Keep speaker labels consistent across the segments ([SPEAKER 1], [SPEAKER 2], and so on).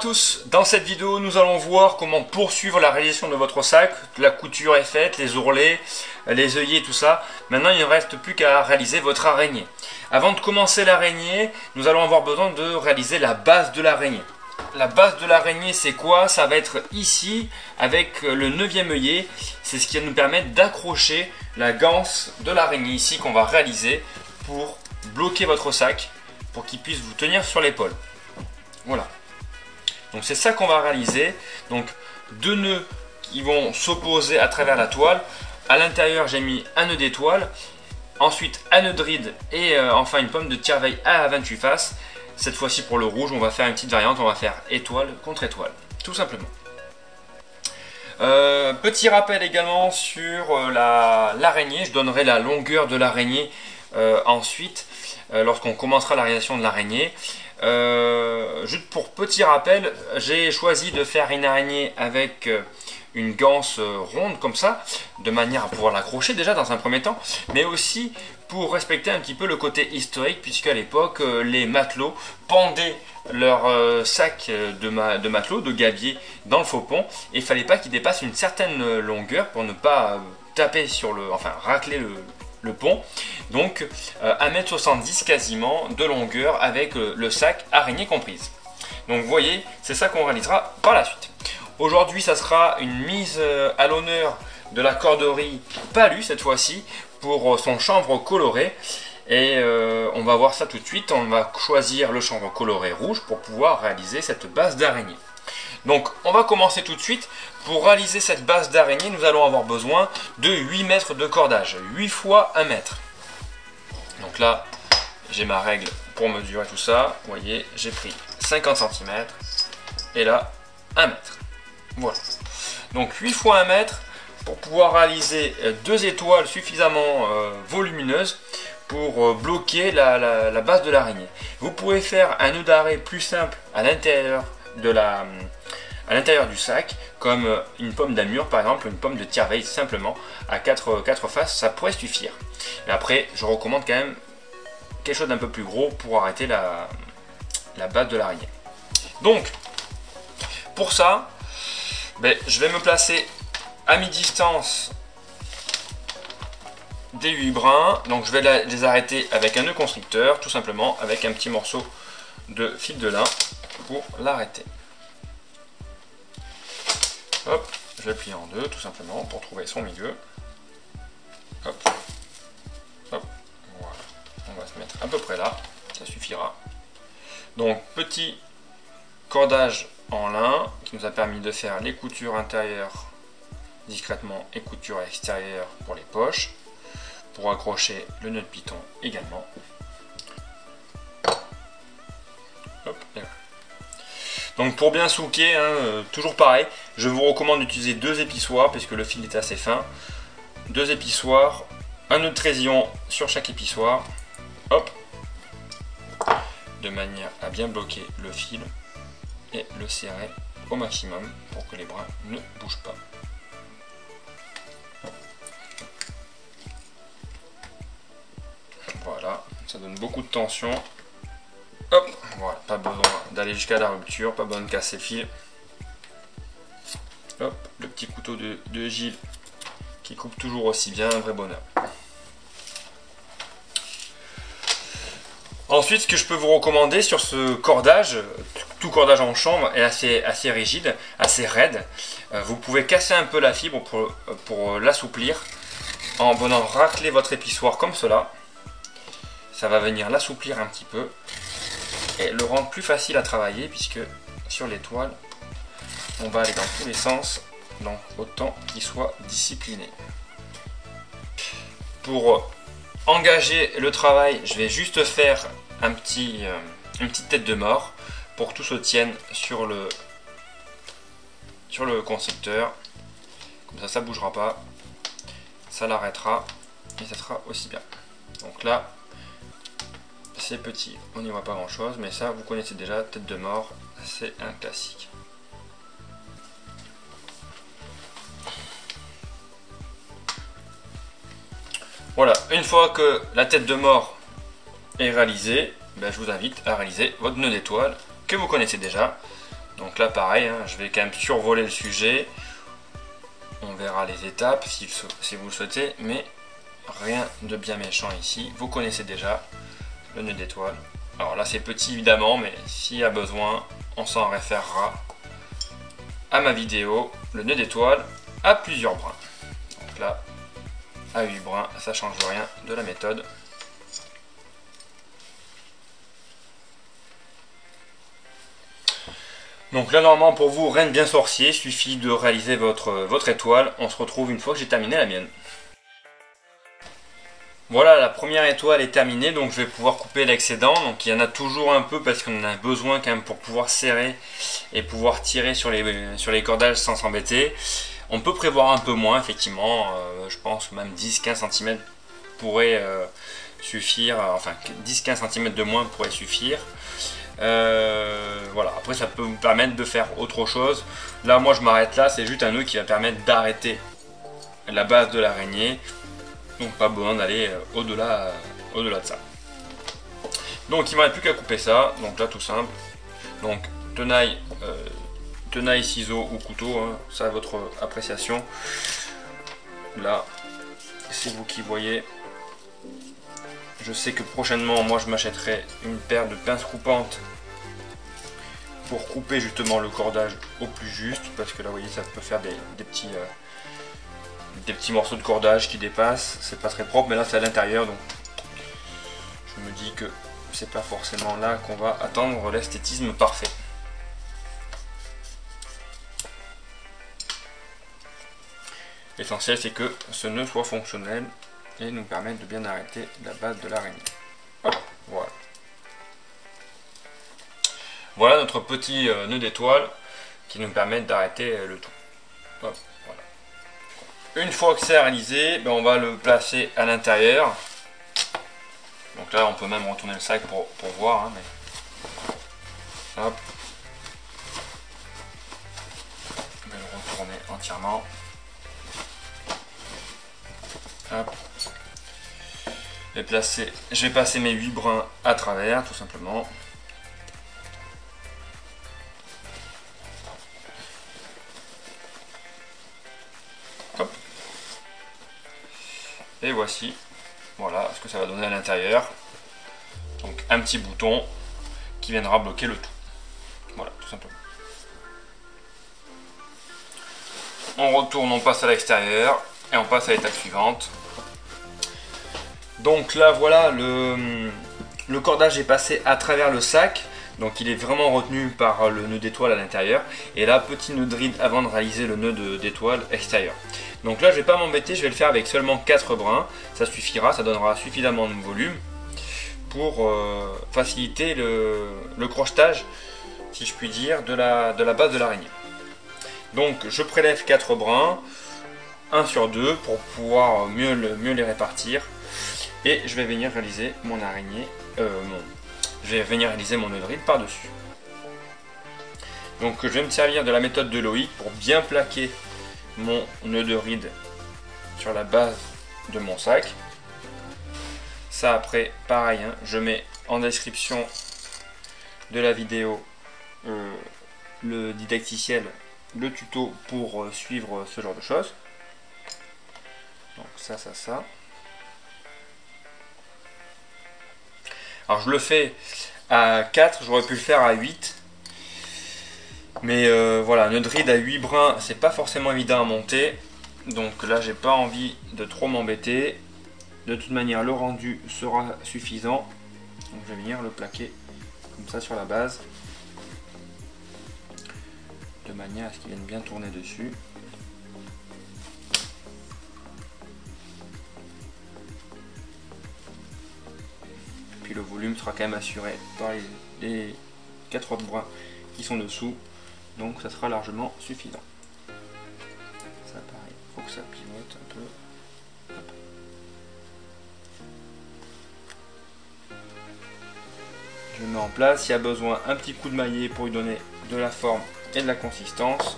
[SPEAKER 1] Tous, dans cette vidéo nous allons voir comment poursuivre la réalisation de votre sac. La couture est faite, les ourlets, les œillets, tout ça. Maintenant il ne reste plus qu'à réaliser votre araignée. Avant de commencer l'araignée, nous allons avoir besoin de réaliser la base de l'araignée. La base de l'araignée c'est quoi? Ça va être ici avec le neuvième œillet. C'est ce qui va nous permettre d'accrocher la ganse de l'araignée ici qu'on va réaliser pour bloquer votre sac pour qu'il puisse vous tenir sur l'épaule. Voilà. Donc c'est ça qu'on va réaliser. Donc deux nœuds qui vont s'opposer à travers la toile. À l'intérieur j'ai mis un nœud d'étoile. Ensuite un nœud de ride et euh, enfin une pomme de tire-veille à 28 faces. Cette fois-ci pour le rouge on va faire une petite variante. On va faire étoile contre étoile. Tout simplement. Euh, petit rappel également sur euh, l'araignée. je donnerai la longueur de l'araignée ensuite lorsqu'on commencera la réalisation de l'araignée. Euh, juste pour petit rappel, j'ai choisi de faire une araignée avec euh, une ganse euh, ronde comme ça, de manière à pouvoir l'accrocher déjà dans un premier temps, mais aussi pour respecter un petit peu le côté historique, puisqu'à l'époque, les matelots pendaient leur sac de, de, matelot, de gabier, dans le faux pont, et il fallait pas qu'il dépasse une certaine longueur pour ne pas taper sur le, enfin racler le, le pont. Donc 1m70 euh, quasiment de longueur avec euh, le sac araignée comprise. Donc vous voyez, c'est ça qu'on réalisera par la suite. Aujourd'hui, ça sera une mise euh, à l'honneur de la corderie Palu cette fois-ci pour son chanvre coloré. Et on va voir ça tout de suite. On va choisir le chanvre coloré rouge pour pouvoir réaliser cette base d'araignée. Donc on va commencer tout de suite. Pour réaliser cette base d'araignée, nous allons avoir besoin de 8 mètres de cordage. 8 fois 1 mètre. Donc là, j'ai ma règle pour mesurer tout ça. Vous voyez, j'ai pris 50 cm. Et là, 1 mètre. Voilà. Donc 8 fois 1 mètre pour pouvoir réaliser deux étoiles suffisamment euh, volumineuses pour euh, bloquer la, la base de l'araignée. Vous pouvez faire un nœud d'arrêt plus simple à l'intérieur de la, à l'intérieur du sac, comme euh, une pomme d'amur par exemple, une pomme de tire-veille simplement, à 4, 4 faces, ça pourrait suffire. Mais après, je recommande quand même quelque chose d'un peu plus gros pour arrêter la, la base de l'araignée. Donc, pour ça, ben, je vais me placer à mi-distance des 8 brins. Donc je vais les arrêter avec un nœud constricteur, tout simplement avec un petit morceau de fil de lin pour l'arrêter. Hop, je le plie en deux tout simplement pour trouver son milieu. Hop, hop, voilà. On va se mettre à peu près là, ça suffira. Donc petit cordage en lin qui nous a permis de faire les coutures intérieures discrètement et coutures extérieures pour les poches pour accrocher le nœud de piton également. Hop, et. Donc pour bien souquer, hein, euh, toujours pareil, je vous recommande d'utiliser deux épissoirs puisque le fil est assez fin. Deux épissoirs, un nœud de trésillon sur chaque épissoir. Hop De manière à bien bloquer le fil et le serrer au maximum pour que les brins ne bougent pas. Voilà, ça donne beaucoup de tension. Voilà, pas besoin d'aller jusqu'à la rupture, pas besoin de casser le fil. Hop, le petit couteau de, Gilles qui coupe toujours aussi bien, un vrai bonheur. Ensuite, ce que je peux vous recommander sur ce cordage, tout cordage en chambre est assez, assez rigide, assez raide. Euh, vous pouvez casser un peu la fibre pour, pour l'assouplir en venant racler votre épissoir comme cela. Ça va venir l'assouplir un petit peu et le rendre plus facile à travailler puisque sur l'étoile on va aller dans tous les sens donc autant qu'il soit discipliné. Pour engager le travail je vais juste faire un petit, euh, une petite tête de mort pour que tout se tienne sur le sur le constructeur comme ça ça bougera pas ça l'arrêtera et ça sera aussi bien. Donc là c'est petit, on n'y voit pas grand chose, mais ça vous connaissez déjà, tête de mort, c'est un classique. Voilà, une fois que la tête de mort est réalisée, ben, je vous invite à réaliser votre nœud d'étoile que vous connaissez déjà. Donc là pareil, hein, je vais quand même survoler le sujet. On verra les étapes si, si vous le souhaitez, mais rien de bien méchant ici. Vous connaissez déjà le nœud d'étoile. Alors là c'est petit évidemment, mais s'il y a besoin, on s'en référera à ma vidéo, le nœud d'étoile à plusieurs brins. Donc là, à 8 brins, ça change rien de la méthode. Donc là normalement pour vous rien de bien sorcier, suffit de réaliser votre, votre étoile. On se retrouve une fois que j'ai terminé la mienne. Voilà, la première étoile est terminée, donc je vais pouvoir couper l'excédent. Donc il y en a toujours un peu parce qu'on en a besoin quand même pour pouvoir serrer et pouvoir tirer sur les, sur les cordages sans s'embêter. On peut prévoir un peu moins, effectivement. Euh, je pense même 10-15 cm pourrait euh, suffire. Enfin, 10-15 cm de moins pourrait suffire. Euh, voilà, après ça peut vous permettre de faire autre chose. Là, moi je m'arrête là, c'est juste un nœud qui va permettre d'arrêter la base de l'araignée. Donc pas besoin d'aller au-delà au -delà de ça. Donc il ne plus qu'à couper ça. Donc là tout simple. Donc tenaille tenaille, ciseaux ou couteau, hein, ça à votre appréciation. Là, c'est vous qui voyez. Je sais que prochainement, moi je m'achèterai une paire de pinces coupantes pour couper justement le cordage au plus juste, parce que là, vous voyez, ça peut faire des, petits, euh, des petits morceaux de cordage qui dépassent. C'est pas très propre, mais là c'est à l'intérieur, donc je me dis que c'est pas forcément là qu'on va attendre l'esthétisme parfait. L'essentiel c'est que ce nœud soit fonctionnel et nous permette de bien arrêter la base de l'araignée. Voilà. Voilà notre petit euh, nœud d'étoile qui nous permet d'arrêter euh, le tout. Une fois que c'est réalisé, ben, on va le placer à l'intérieur. Donc là on peut même retourner le sac pour, voir. Hein, mais... Hop. Je vais le retourner entièrement. placer, je vais passer mes 8 brins à travers, tout simplement. Voilà ce que ça va donner à l'intérieur. Donc un petit bouton qui viendra bloquer le tout. Voilà, tout simplement. On retourne, on passe à l'extérieur. Et on passe à l'étape suivante. Donc là voilà, le, le cordage est passé à travers le sac. Donc il est vraiment retenu par le nœud d'étoile à l'intérieur. Et là, petit nœud de ride avant de réaliser le nœud d'étoile extérieur. Donc là, je vais pas m'embêter, je vais le faire avec seulement 4 brins. Ça suffira, ça donnera suffisamment de volume pour euh, faciliter le, crochetage, si je puis dire, de la, base de l'araignée. Donc je prélève 4 brins. 1 sur 2 pour pouvoir mieux, les répartir. Et je vais venir réaliser mon araignée, euh, je vais venir réaliser mon nœud de ride par-dessus. Donc je vais me servir de la méthode de Loïc pour bien plaquer mon nœud de ride sur la base de mon sac. Ça après, pareil, hein, je mets en description de la vidéo euh, le didacticiel, le tuto pour euh, suivre ce genre de choses. Donc ça, ça, ça. Alors je le fais à 4, j'aurais pu le faire à 8. Mais euh, voilà, de ride à 8 brins, c'est pas forcément évident à monter. Donc là, j'ai pas envie de trop m'embêter. De toute manière, le rendu sera suffisant. Donc je vais venir le plaquer comme ça sur la base. De manière à ce qu'il vienne bien tourner dessus. Le volume sera quand même assuré par les, quatre autres bras qui sont dessous. Donc ça sera largement suffisant. Ça pareil, faut que ça pivote un peu. Je mets en place, s'il y a besoin un petit coup de maillet pour lui donner de la forme et de la consistance.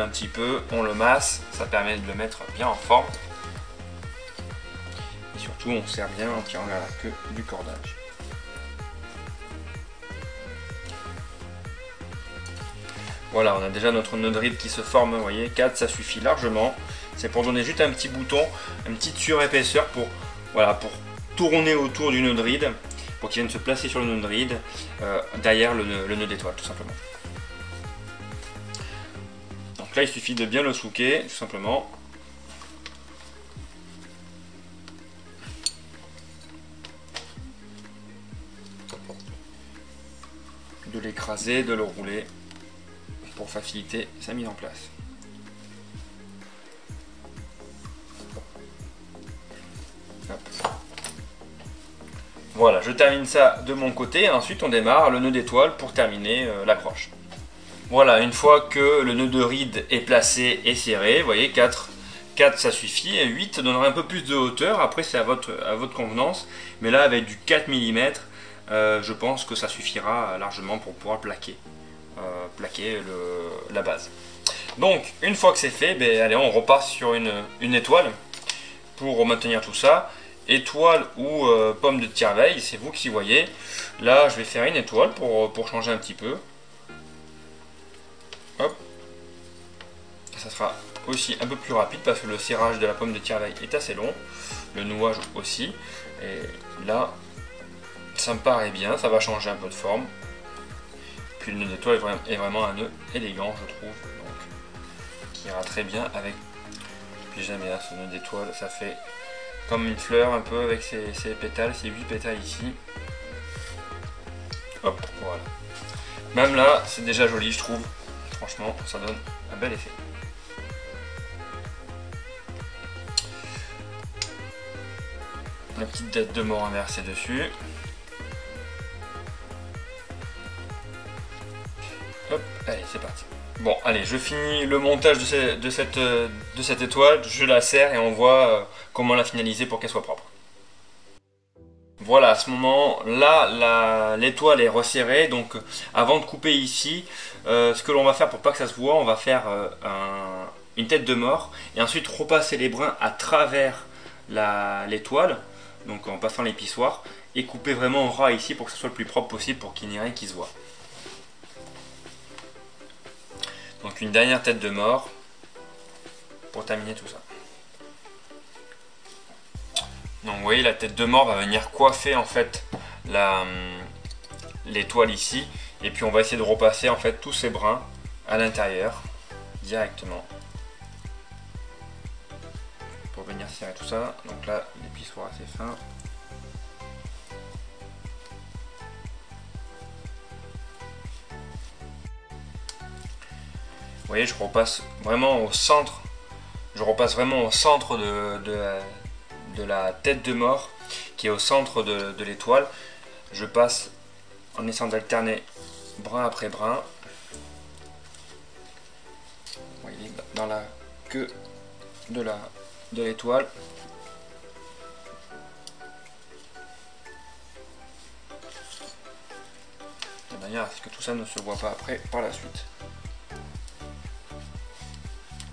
[SPEAKER 1] Un petit peu, on le masse, ça permet de le mettre bien en forme. Et surtout on sert bien en tirant vers la queue du cordage. Voilà, on a déjà notre nœud de ride qui se forme, vous voyez, 4 ça suffit largement. C'est pour donner juste un petit bouton, une petite surépaisseur pour, voilà, pour tourner autour du nœud de ride, pour qu'il vienne se placer sur le nœud de ride, euh, derrière le nœud, d'étoile tout simplement. Là il suffit de bien le souquer, tout simplement. de l'écraser, de le rouler pour faciliter sa mise en place. Voilà, je termine ça de mon côté et ensuite on démarre le nœud d'étoile pour terminer euh, l'accroche. Voilà, une fois que le nœud de ride est placé et serré, vous voyez 4, 4 ça suffit, et 8 donnerait un peu plus de hauteur, après c'est à votre, à votre convenance, mais là avec du 4 mm, euh, je pense que ça suffira largement pour pouvoir plaquer. Euh, plaquer la base. Donc, une fois que c'est fait, ben, allez, on repart sur une, étoile pour maintenir tout ça. Étoile ou euh, pomme de tire-veille, c'est vous qui voyez. Là, je vais faire une étoile pour, pour changer un petit peu. Hop. Ça sera aussi un peu plus rapide parce que le serrage de la pomme de tire-veille est assez long. Le nouage aussi. Et là, ça me paraît bien, ça va changer un peu de forme le nœud d'étoile est vraiment un nœud élégant, je trouve. Donc, qui ira très bien avec puis jamais ce nœud d'étoile. Ça fait comme une fleur un peu avec ses, pétales, ses 8 pétales ici. Hop, voilà. Même là, c'est déjà joli, je trouve. Franchement, ça donne un bel effet. La petite tête de mort inversée dessus. Hop, allez, c'est parti. Bon, allez, je finis le montage de, cette, euh, de cette étoile, je la serre et on voit euh, comment la finaliser pour qu'elle soit propre. Voilà, à ce moment là, l'étoile est resserrée, donc avant de couper ici, euh, ce que l'on va faire pour pas que ça se voit, on va faire une tête de mort et ensuite repasser les brins à travers l'étoile, donc en passant l'épissoir, et couper vraiment en ras ici pour que ce soit le plus propre possible pour qu'il n'y ait rien qui se voit. Donc une dernière tête de mort pour terminer tout ça. Donc vous voyez la tête de mort va venir coiffer en fait hum, l'étoile ici et puis on va essayer de repasser en fait tous ces brins à l'intérieur directement pour venir serrer tout ça. Donc là l'épissoir assez fin. Vous voyez, je repasse vraiment au centre. Je repasse vraiment au centre de, de, la, tête de mort qui est au centre de, l'étoile. Je passe en essayant d'alterner brin après brin. Vous voyez, dans la queue de la de l'étoile. De manière à ce que tout ça ne se voit pas après par la suite?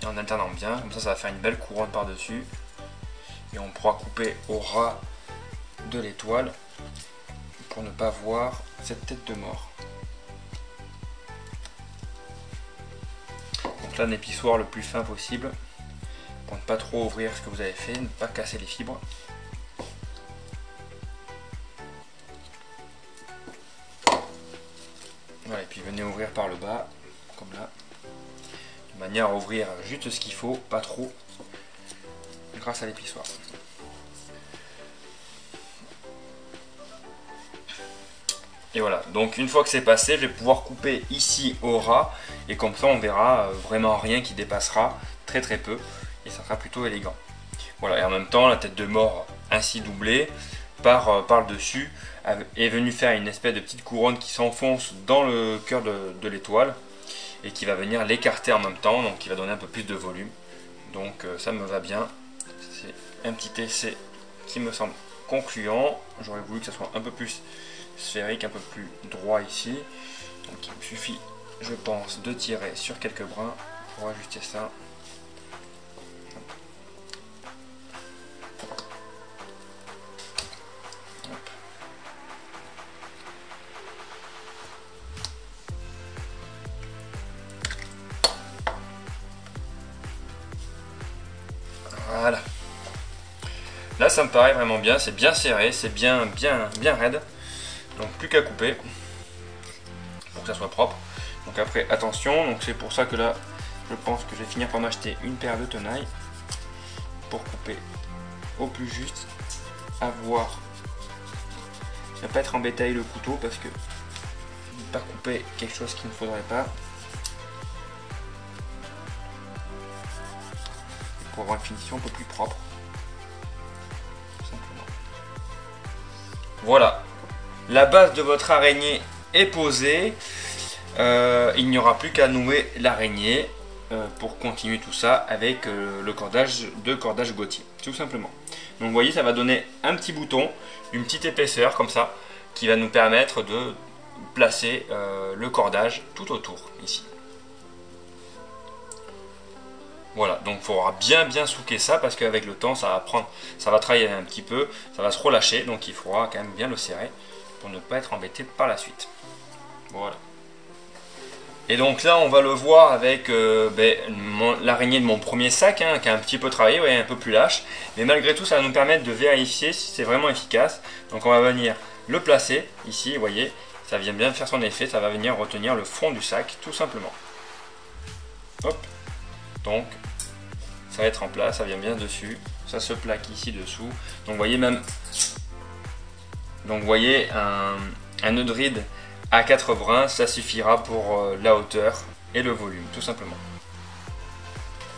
[SPEAKER 1] En alternant bien, comme ça ça va faire une belle couronne par dessus et on pourra couper au ras de l'étoile pour ne pas voir cette tête de mort. Donc là un épissoir le plus fin possible pour ne pas trop ouvrir ce que vous avez fait, ne pas casser les fibres. Voilà, et puis venez ouvrir par le bas, comme là manière à ouvrir juste ce qu'il faut, pas trop, grâce à l'épissoir. Et voilà, donc une fois que c'est passé, je vais pouvoir couper ici au ras, et comme ça on verra euh, vraiment rien qui dépassera, très très peu, et ça sera plutôt élégant. Voilà, et en même temps, la tête de mort ainsi doublée, par, euh, par le dessus, est venue faire une espèce de petite couronne qui s'enfonce dans le cœur de l'étoile, et qui va venir l'écarter en même temps, donc qui va donner un peu plus de volume. Donc euh, ça me va bien. C'est un petit essai qui me semble concluant. J'aurais voulu que ça soit un peu plus sphérique, un peu plus droit ici. Donc il me suffit je pense, de tirer sur quelques brins pour ajuster ça. Voilà. Là, ça me paraît vraiment bien. C'est bien serré, c'est bien, bien, bien raide. Plus qu'à couper pour que ça soit propre. Donc après, attention. Donc c'est pour ça que là, je pense que je vais finir par m'acheter une paire de tenailles pour couper au plus juste. Avoir. Vais pas être embêté avec le couteau parce que ne pas couper quelque chose qu'il ne faudrait pas. Pour avoir une finition un peu plus propre. Voilà. La base de votre araignée est posée. Euh, il n'y aura plus qu'à nouer l'araignée euh, pour continuer tout ça avec euh, le cordage de cordage Gauthier, tout simplement. Donc vous voyez, ça va donner un petit bouton, une petite épaisseur comme ça, qui va nous permettre de placer le cordage tout autour, ici. Voilà, donc il faudra bien bien souquer ça parce qu'avec le temps ça va prendre, ça va travailler un petit peu, ça va se relâcher, donc il faudra quand même bien le serrer pour ne pas être embêté par la suite. Voilà. Et donc là on va le voir avec euh, ben, l'araignée de mon premier sac hein, qui a un petit peu travaillé, un peu plus lâche. Mais malgré tout ça va nous permettre de vérifier si c'est vraiment efficace. Donc on va venir le placer ici, vous voyez, ça vient bien faire son effet, ça va venir retenir le fond du sac tout simplement. Hop, donc ça va être en place, ça vient bien dessus, ça se plaque ici dessous. Donc vous voyez même, donc vous voyez un, nœud à 4 brins, ça suffira pour euh, la hauteur et le volume, tout simplement.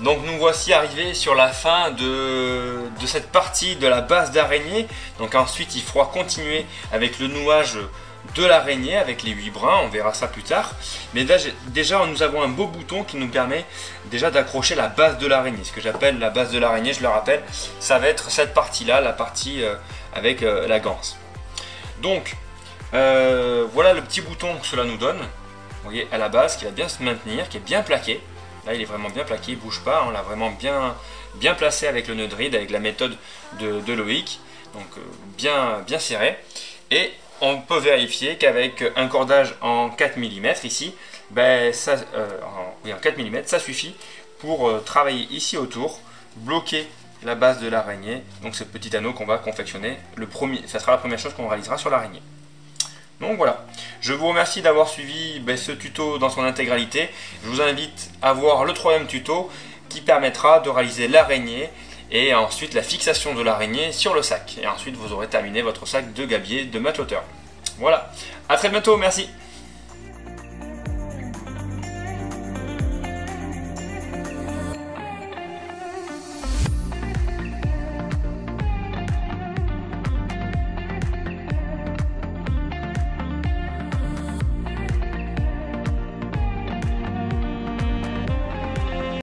[SPEAKER 1] Donc nous voici arrivés sur la fin de, de cette partie de la base d'araignée. Donc ensuite il faudra continuer avec le nouage de l'araignée avec les 8 brins, on verra ça plus tard. Mais déjà, nous avons un beau bouton qui nous permet déjà d'accrocher la base de l'araignée. Ce que j'appelle la base de l'araignée, je le rappelle, ça va être cette partie-là, la partie euh, avec euh, la ganse. Donc, euh, voilà le petit bouton que cela nous donne. Vous voyez, à la base, qui va bien se maintenir, qui est bien plaqué. Là, il est vraiment bien plaqué, il bouge pas. On l'a vraiment bien, bien placé avec le nœud de ride, avec la méthode de, Loïc. Donc, bien, bien serré. Et on peut vérifier qu'avec un cordage en 4 mm ici, ben ça, euh, en, 4 mm, ça suffit pour euh, travailler ici autour, bloquer la base de l'araignée, donc ce petit anneau qu'on va confectionner, le premier, ça sera la première chose qu'on réalisera sur l'araignée. Donc voilà, je vous remercie d'avoir suivi ben, ce tuto dans son intégralité. Je vous invite à voir le troisième tuto qui permettra de réaliser l'araignée et ensuite la fixation de l'araignée sur le sac. Et ensuite vous aurez terminé votre sac de gabier de hauteur. Voilà, à très bientôt, merci